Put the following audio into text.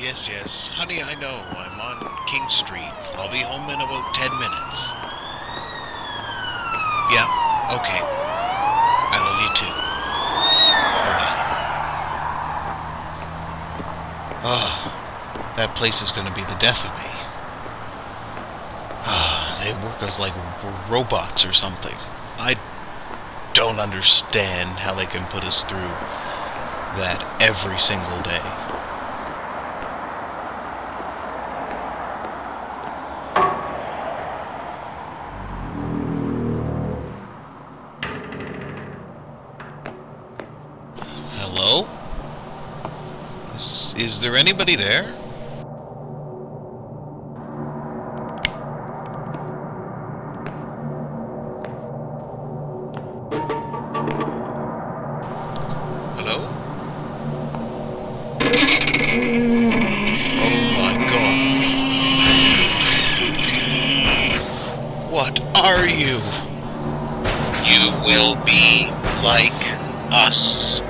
Yes, yes. Honey, I know. I'm on King Street. I'll be home in about ten minutes. Yeah, okay. I love you too. Oh, that place is gonna be the death of me. Ah, they work us like robots or something. I don't understand how they can put us through that every single day. Is, there anybody there? Hello? Oh my god. What are you? You will be like us.